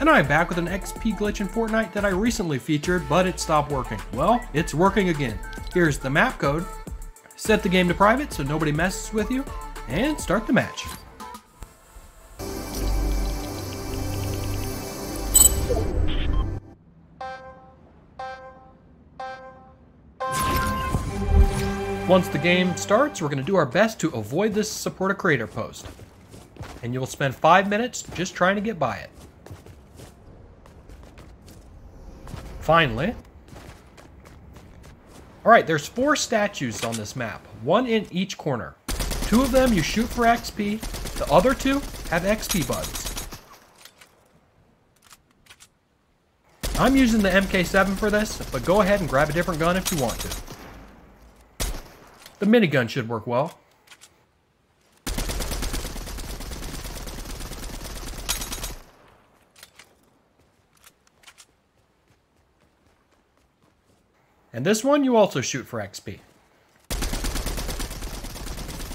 and I'm back with an XP glitch in Fortnite that I recently featured, but it stopped working. Well, it's working again. Here's the map code. Set the game to private so nobody messes with you, and start the match. Once the game starts, we're going to do our best to avoid this support a creator post. And you'll spend five minutes just trying to get by it. Finally. Alright, there's four statues on this map, one in each corner. Two of them you shoot for XP, the other two have XP buttons. I'm using the MK7 for this, but go ahead and grab a different gun if you want to. The minigun should work well. And this one you also shoot for XP.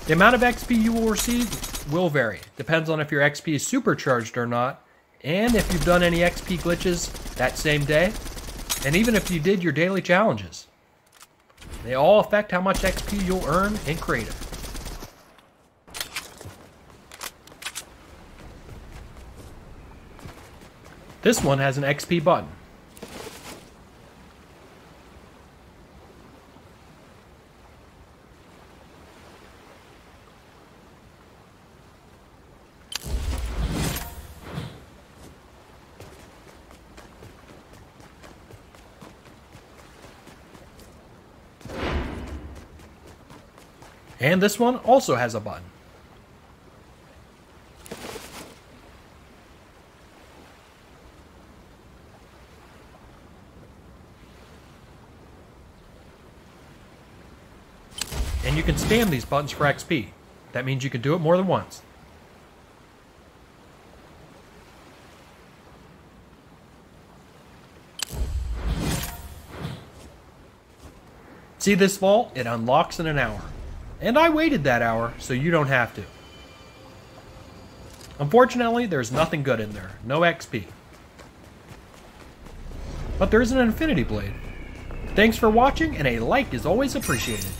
The amount of XP you will receive will vary. Depends on if your XP is supercharged or not, and if you've done any XP glitches that same day, and even if you did your daily challenges. They all affect how much XP you'll earn in creative. This one has an XP button. And this one also has a button. And you can spam these buttons for XP. That means you can do it more than once. See this vault? It unlocks in an hour. And I waited that hour, so you don't have to. Unfortunately, there's nothing good in there. No XP. But there is an Infinity Blade. Thanks for watching, and a like is always appreciated.